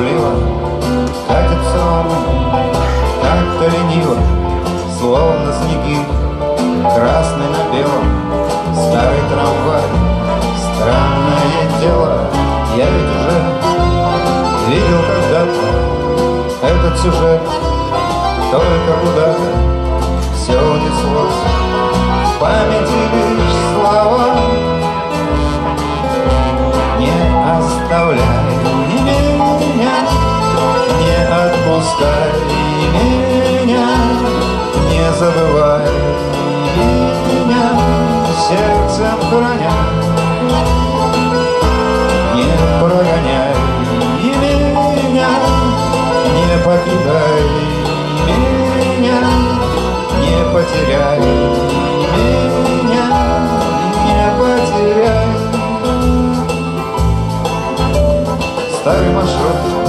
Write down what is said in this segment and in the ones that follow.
Брезгливо катится он Как-то лениво Словно снеги Красный на белом Старый трамвай Странное дело. Я ведь уже видел когда-то Этот сюжет Только куда-то. Забывай. Меня Сердцем храня Не прогоняй меня Не покидай меня. Не потеряй меня Не потеряй. Старый маршрут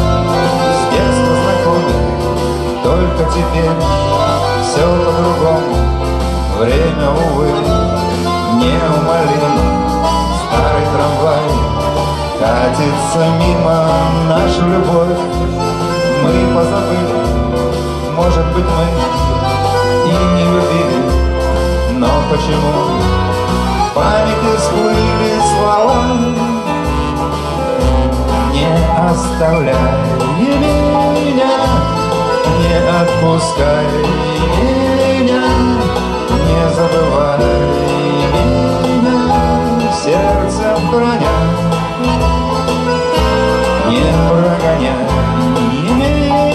Время, увы, неумолимо. Старый трамвай катится мимо. Нашу любовь мы позабыли. Может быть, мы и не любили. Но почему в памяти всплыли слова? Не оставляй меня Не отпускай меня Не прогоняй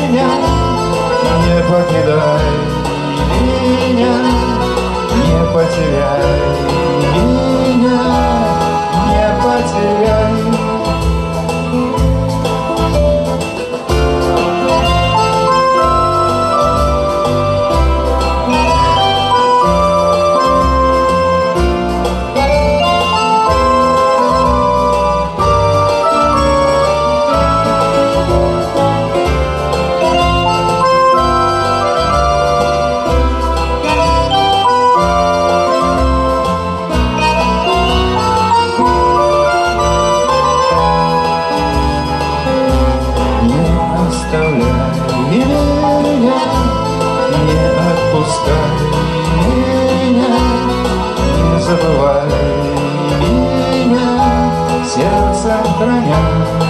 меня Не покидай отпускай меня, не забывай меня, сердцем храня.